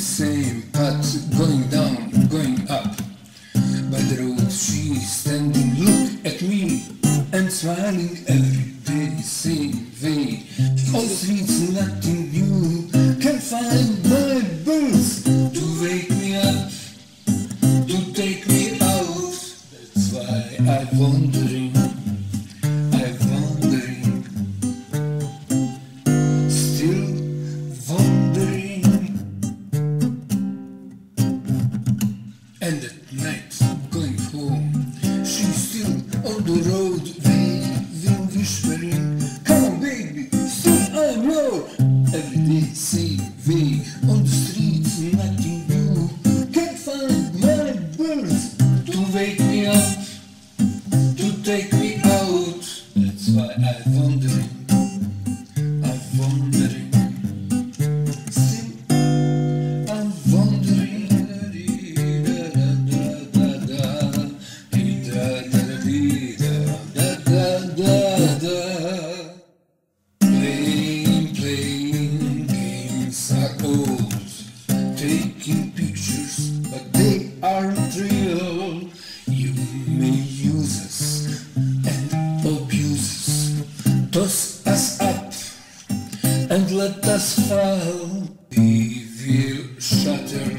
same, but going down, going up. By the road she's standing, look at me, and smiling every day, same way. all the streets nothing new, can find my birds to wake me up, to take me out. That's why I'm wandering. And at night, going home, she's still on the road, Taking pictures, but they aren't real You may use us and abuse us Toss us up and let us fall. We will shatter,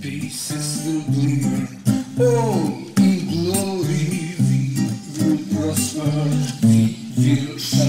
pieces will glimmer. All in glory we will prosper. We will shatter.